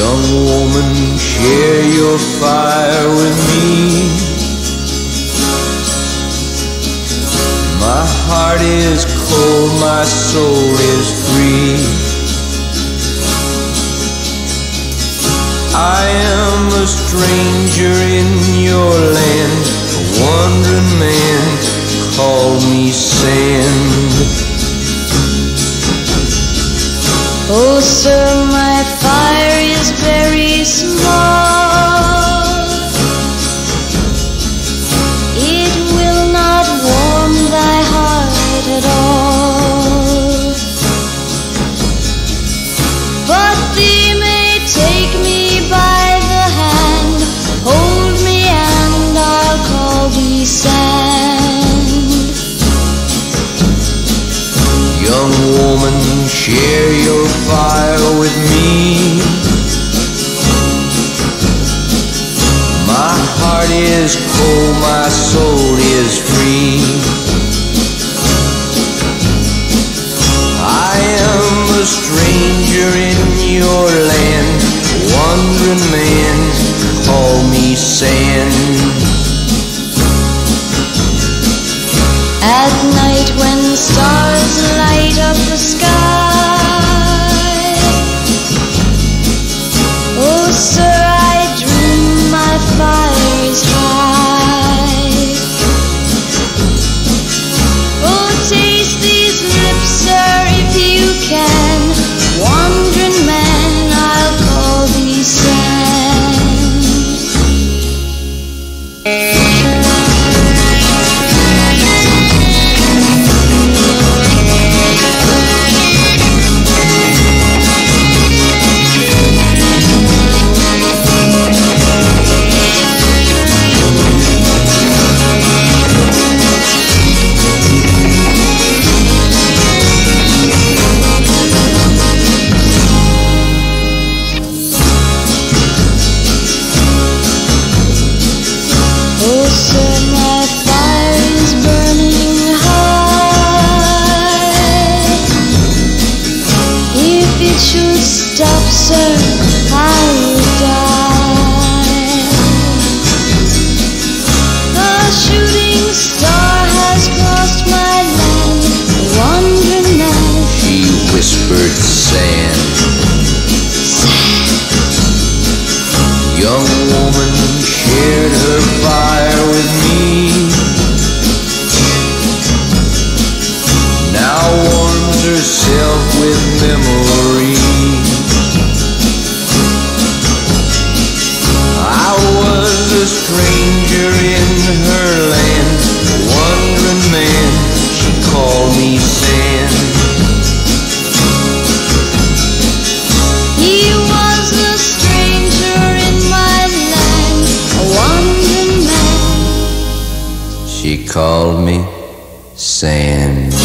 woman, share your fire with me. My heart is cold, my soul is free. I am a stranger in your land, a wandering man. Call me sand. Oh, sir, my fire share your fire with me. Heart is cold, my soul is free. I am a stranger in your land, wandering man, call me sand. At night when stars light up the sky Oh sir, it should stop, sir, I called me sand.